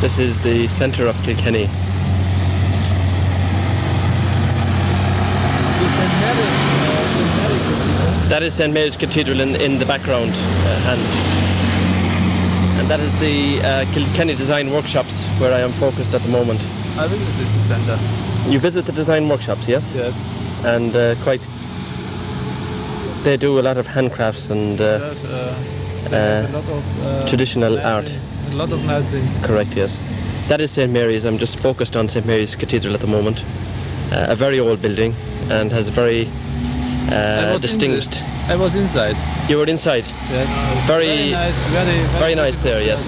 This is the centre of Kilkenny. That is St Mary's Cathedral in, in the background, uh, and and that is the uh, Kilkenny Design Workshops where I am focused at the moment. I visit this center. You visit the design workshops, yes? Yes. And uh, quite. They do a lot of handcrafts and uh, That, uh, a lot of uh, traditional art. A lot of nice things. Correct, yes. That is St Mary's. I'm just focused on St Mary's Cathedral at the moment. Uh, a very old building and has a very uh, distinguished. the- I was inside. You were inside. Yes. Very- very nice. Very, very, Very nice there, yes.